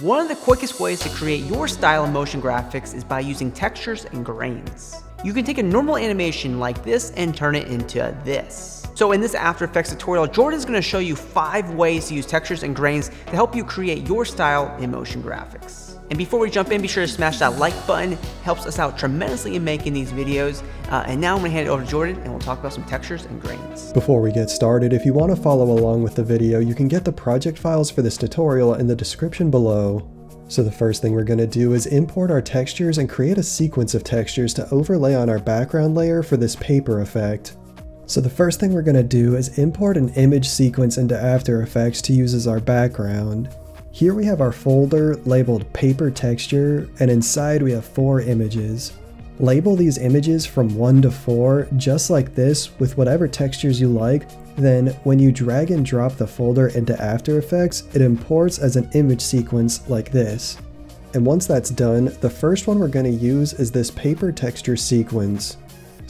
One of the quickest ways to create your style in motion graphics is by using textures and grains. You can take a normal animation like this and turn it into this. So in this After Effects tutorial, Jordan's gonna show you five ways to use textures and grains to help you create your style in motion graphics. And before we jump in, be sure to smash that like button. Helps us out tremendously in making these videos. Uh, and now I'm gonna hand it over to Jordan and we'll talk about some textures and grains. Before we get started, if you wanna follow along with the video, you can get the project files for this tutorial in the description below. So the first thing we're going to do is import our textures and create a sequence of textures to overlay on our background layer for this paper effect. So the first thing we're going to do is import an image sequence into After Effects to use as our background. Here we have our folder labeled paper texture and inside we have four images. Label these images from 1 to 4 just like this with whatever textures you like, then when you drag and drop the folder into After Effects, it imports as an image sequence like this. And once that's done, the first one we're going to use is this paper texture sequence.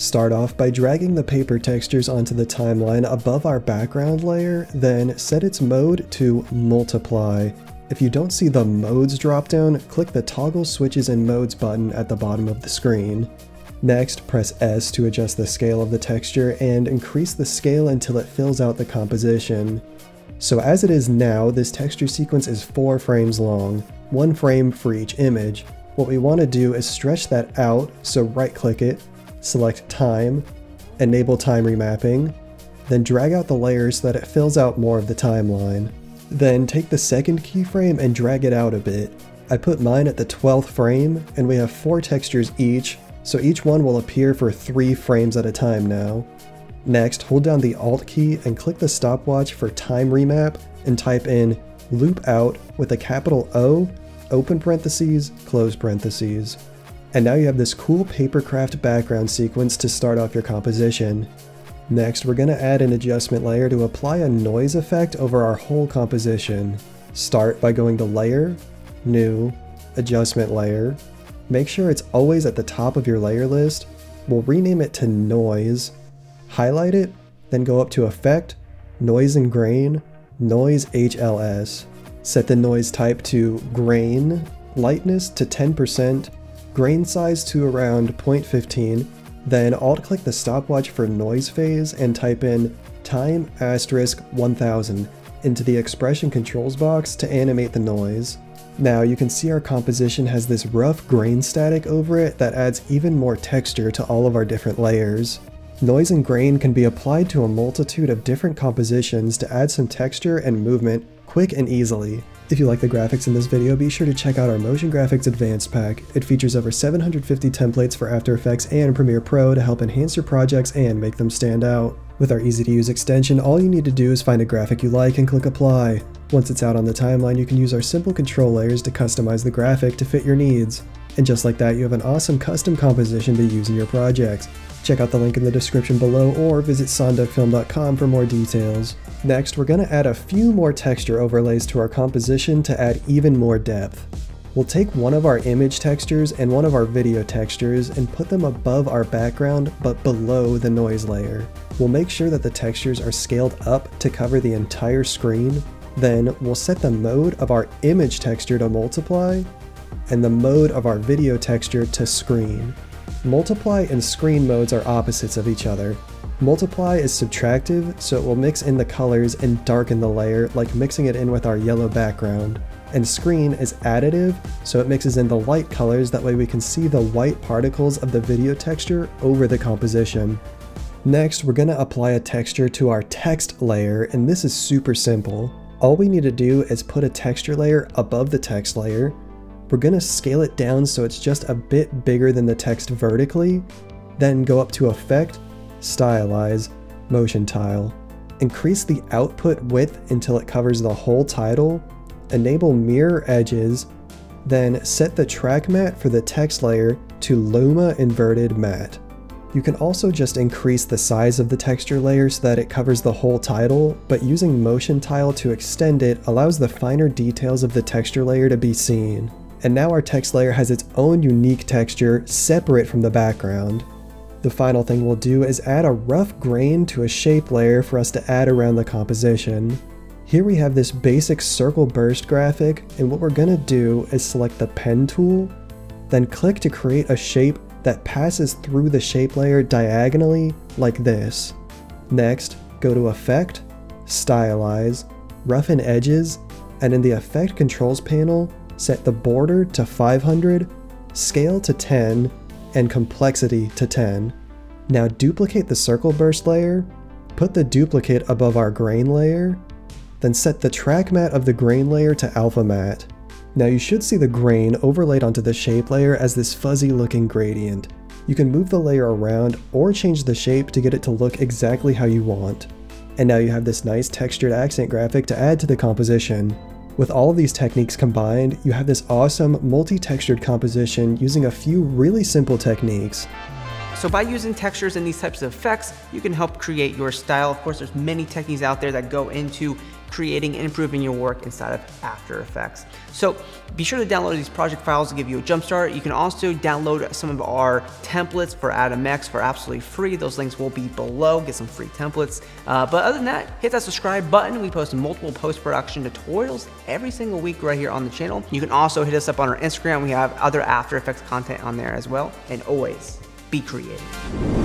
Start off by dragging the paper textures onto the timeline above our background layer, then set its mode to multiply, if you don't see the modes dropdown, click the toggle switches and modes button at the bottom of the screen. Next, press S to adjust the scale of the texture and increase the scale until it fills out the composition. So as it is now, this texture sequence is 4 frames long, one frame for each image. What we want to do is stretch that out, so right click it, select time, enable time remapping, then drag out the layers so that it fills out more of the timeline. Then take the second keyframe and drag it out a bit. I put mine at the 12th frame, and we have 4 textures each, so each one will appear for 3 frames at a time now. Next, hold down the Alt key and click the stopwatch for time remap and type in loop out with a capital O, open parentheses, close parentheses. And now you have this cool papercraft background sequence to start off your composition. Next, we're going to add an adjustment layer to apply a noise effect over our whole composition. Start by going to Layer, New, Adjustment Layer. Make sure it's always at the top of your layer list. We'll rename it to Noise. Highlight it, then go up to Effect, Noise and Grain, Noise HLS. Set the noise type to Grain, Lightness to 10%, Grain size to around 0.15, then alt click the stopwatch for noise phase and type in time asterisk 1000 into the expression controls box to animate the noise. Now you can see our composition has this rough grain static over it that adds even more texture to all of our different layers. Noise and grain can be applied to a multitude of different compositions to add some texture and movement quick and easily. If you like the graphics in this video, be sure to check out our Motion Graphics Advanced Pack. It features over 750 templates for After Effects and Premiere Pro to help enhance your projects and make them stand out. With our easy-to-use extension, all you need to do is find a graphic you like and click Apply. Once it's out on the timeline, you can use our simple control layers to customize the graphic to fit your needs. And just like that, you have an awesome custom composition to use in your projects. Check out the link in the description below or visit sonduckfilm.com for more details. Next, we're going to add a few more texture overlays to our composition to add even more depth. We'll take one of our image textures and one of our video textures and put them above our background but below the noise layer. We'll make sure that the textures are scaled up to cover the entire screen. Then we'll set the mode of our image texture to multiply and the mode of our video texture to screen. Multiply and screen modes are opposites of each other. Multiply is subtractive, so it will mix in the colors and darken the layer like mixing it in with our yellow background. And screen is additive, so it mixes in the light colors that way we can see the white particles of the video texture over the composition. Next, we're going to apply a texture to our text layer, and this is super simple. All we need to do is put a texture layer above the text layer, we're to scale it down so it's just a bit bigger than the text vertically, then go up to Effect, Stylize, Motion Tile. Increase the output width until it covers the whole title, enable mirror edges, then set the track matte for the text layer to Luma Inverted Matte. You can also just increase the size of the texture layer so that it covers the whole title, but using Motion Tile to extend it allows the finer details of the texture layer to be seen and now our text layer has its own unique texture separate from the background. The final thing we'll do is add a rough grain to a shape layer for us to add around the composition. Here we have this basic circle burst graphic, and what we're gonna do is select the pen tool, then click to create a shape that passes through the shape layer diagonally like this. Next, go to Effect, Stylize, Roughen Edges, and in the Effect Controls panel, set the border to 500, scale to 10, and complexity to 10. Now duplicate the circle burst layer, put the duplicate above our grain layer, then set the track matte of the grain layer to alpha matte. Now you should see the grain overlaid onto the shape layer as this fuzzy looking gradient. You can move the layer around or change the shape to get it to look exactly how you want. And now you have this nice textured accent graphic to add to the composition. With all of these techniques combined, you have this awesome multi-textured composition using a few really simple techniques. So by using textures and these types of effects, you can help create your style. Of course, there's many techniques out there that go into creating and improving your work inside of After Effects. So be sure to download these project files to give you a jumpstart. You can also download some of our templates for AtomX for absolutely free. Those links will be below. Get some free templates. Uh, but other than that, hit that subscribe button. We post multiple post-production tutorials every single week right here on the channel. You can also hit us up on our Instagram. We have other After Effects content on there as well. And always be creative.